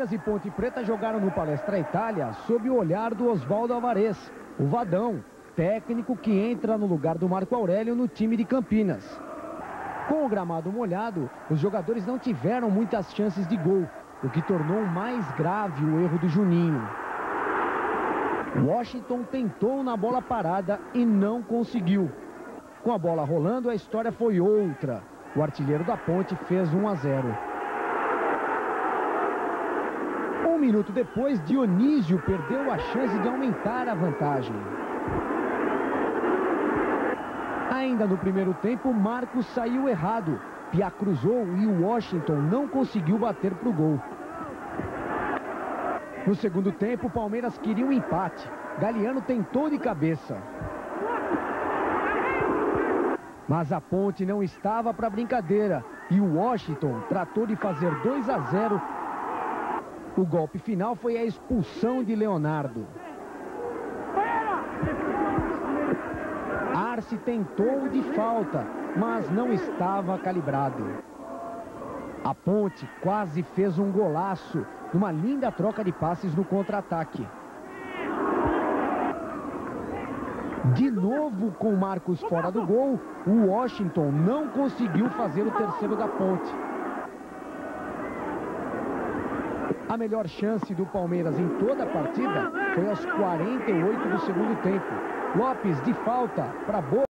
Palmeiras e Ponte Preta jogaram no Palestra Itália sob o olhar do Oswaldo Alvarez, o Vadão, técnico que entra no lugar do Marco Aurélio no time de Campinas. Com o gramado molhado, os jogadores não tiveram muitas chances de gol, o que tornou mais grave o erro do Juninho. Washington tentou na bola parada e não conseguiu. Com a bola rolando, a história foi outra. O artilheiro da Ponte fez 1 a 0. Um minuto depois, Dionísio perdeu a chance de aumentar a vantagem. Ainda no primeiro tempo, Marcos saiu errado. Pia cruzou e o Washington não conseguiu bater para o gol. No segundo tempo, o Palmeiras queria um empate. Galeano tentou de cabeça. Mas a ponte não estava para brincadeira e o Washington tratou de fazer 2 a 0. O golpe final foi a expulsão de Leonardo. Arce tentou de falta, mas não estava calibrado. A ponte quase fez um golaço numa linda troca de passes no contra-ataque. De novo com Marcos fora do gol, o Washington não conseguiu fazer o terceiro da ponte. A melhor chance do Palmeiras em toda a partida foi aos 48 do segundo tempo. Lopes de falta para boa.